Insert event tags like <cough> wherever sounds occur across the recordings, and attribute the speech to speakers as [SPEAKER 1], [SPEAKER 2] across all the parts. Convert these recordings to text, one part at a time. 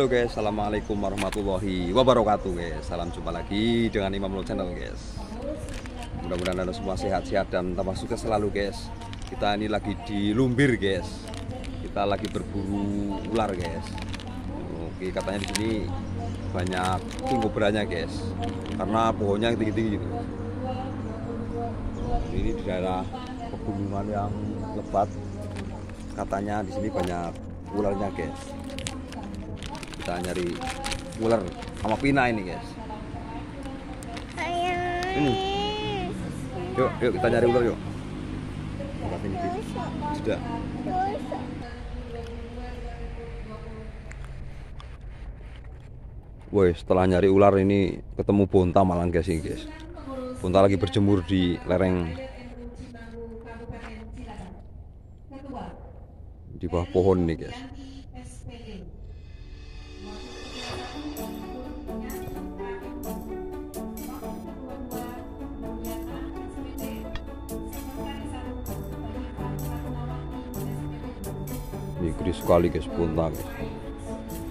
[SPEAKER 1] Halo guys, Assalamualaikum warahmatullahi wabarakatuh guys. Salam jumpa lagi dengan Imam Lo Channel guys. Mudah-mudahan anda semua sehat-sehat dan tambah sukses selalu guys. Kita ini lagi di Lumbir guys. Kita lagi berburu ular guys. Oke, katanya di sini banyak king kobranya guys. Karena pohonnya tinggi-tinggi gitu. Ini di daerah pegunungan yang lebat. Katanya di sini banyak ularnya guys kita nyari ular sama pina ini guys. Ini. Yuk yuk kita nyari ular yuk. Sudah. Woi, setelah nyari ular ini ketemu bonta malah guys ini guys. Bonta lagi berjemur di lereng. Di bawah pohon nih guys. Gede sekali guys bunta guys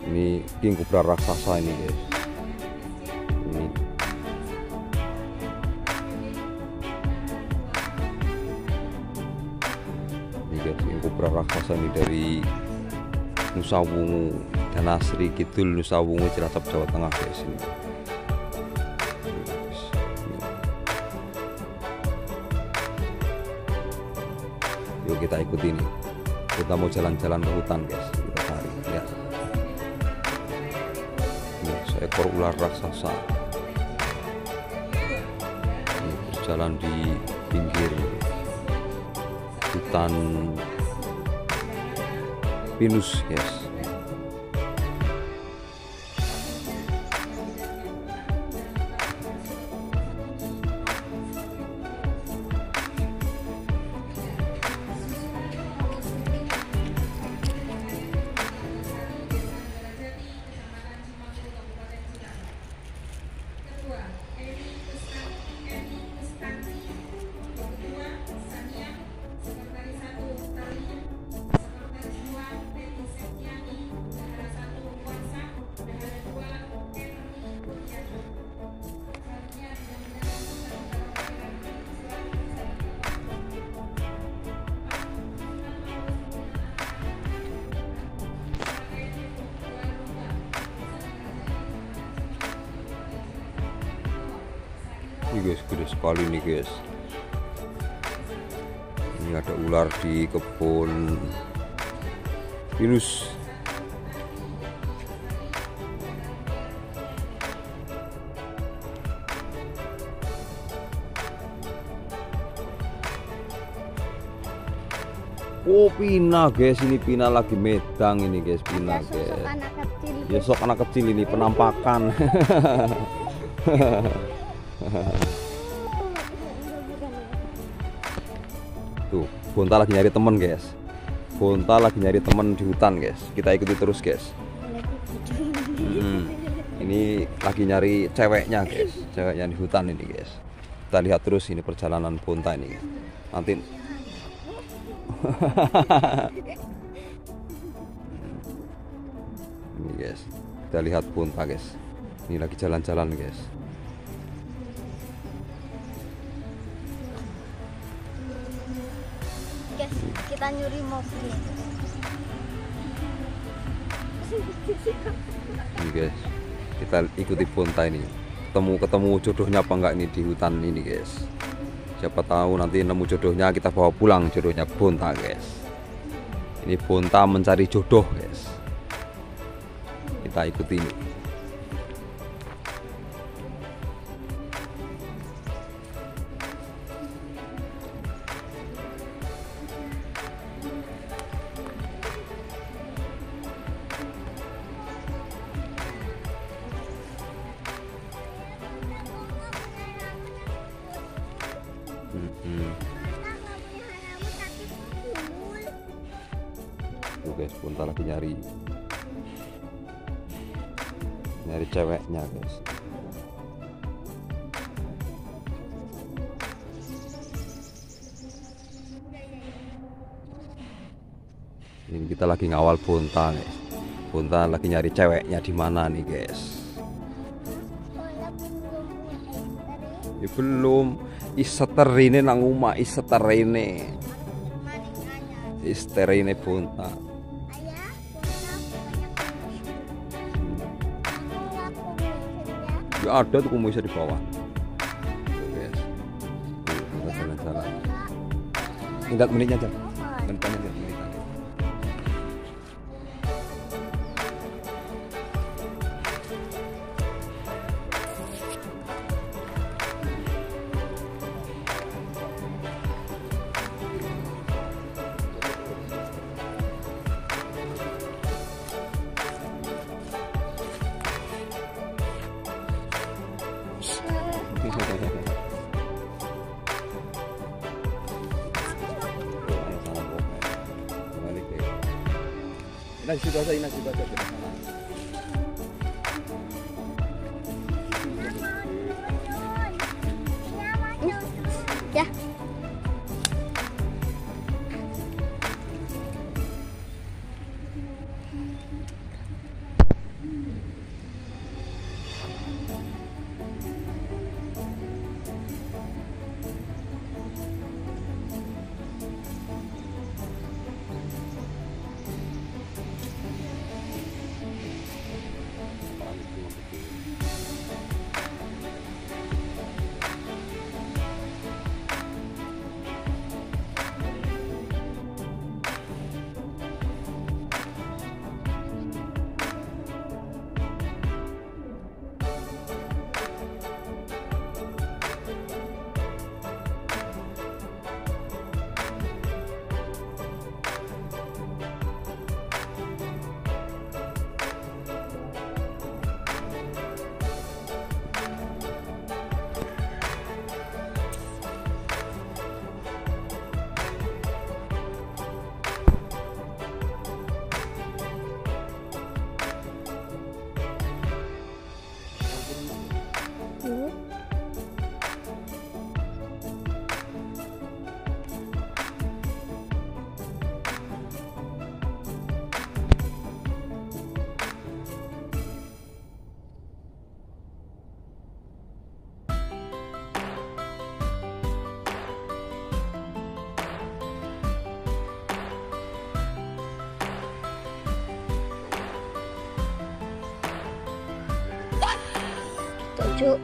[SPEAKER 1] ini king cobra raksasa ini guys. Ini. Ini guys king cobra raksasa ini dari Nusa Wungu dan Asri Kidul Nusa Wungu Cilacap Jawa Tengah guys. Ini. Yuk kita ikuti ini kita mau jalan-jalan ke hutan guys kita cari ya. Ini seekor ular raksasa. Ini berjalan di pinggir hutan pinus guys guys gede sekali nih guys. Ini ada ular di kebun. Pinus. Oh Pina guys. Ini Pina lagi medang ini guys. Pina
[SPEAKER 2] Ya,
[SPEAKER 1] guys.
[SPEAKER 2] anak kecil
[SPEAKER 1] Ya sok anak kecil ini penampakan <laughs> <laughs> Bonta lagi nyari temen guys. Bonta lagi nyari temen di hutan guys. Kita ikuti terus guys. Hmm, Ini lagi nyari ceweknya guys. Ceweknya di hutan ini guys. Kita lihat terus ini perjalanan Bonta ini. Nanti <laughs> ini guys. Kita lihat Bonta guys. Ini lagi jalan-jalan guys.
[SPEAKER 2] Guys, kita nyuri mobil
[SPEAKER 1] ini guys kita ikuti Bonta ini. Ketemu ketemu jodohnya apa enggak ini di hutan ini guys? Siapa tahu nanti nemu jodohnya kita bawa pulang jodohnya Bonta guys. Ini Bonta mencari jodoh guys. Kita ikuti ini lagi nyari nyari ceweknya guys. Ini kita lagi ngawal Bonta guys. Bunta lagi nyari ceweknya di mana nih guys ya belum iseterine nang omah iseterine isterine Bunta ya ada tuh kumisnya di bawah guys jalan-jalan Ingat menitnya jam Nah, situ aja, nah, situ aja. di sana.
[SPEAKER 2] Ya.
[SPEAKER 1] 就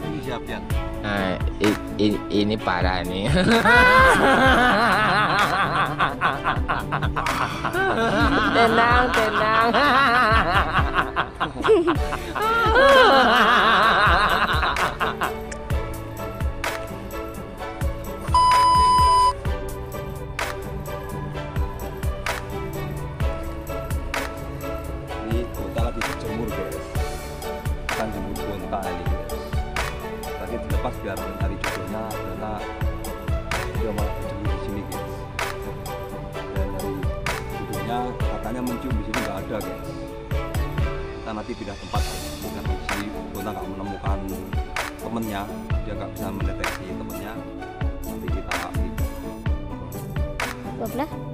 [SPEAKER 1] Ini siap Yan.
[SPEAKER 3] Nah, i- i- ini parah nih. <laughs> tenang, tenang. <laughs>
[SPEAKER 1] biar mencari judulnya ternyata dia malah berjudi di sini guys. Dan dari jodohnya katanya mencium di sini nggak ada guys. Kita nanti pindah tempat bukan di sini. Kita nggak menemukan temennya. Dia nggak bisa mendeteksi temennya. Nanti kita 12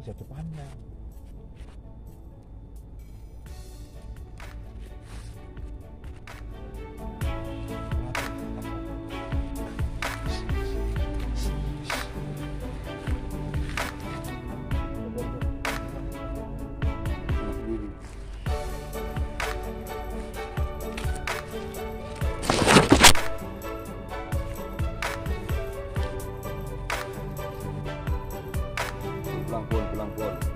[SPEAKER 1] bisa depannya. pulang Langolo.